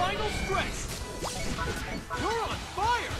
Final stretch. You're on fire!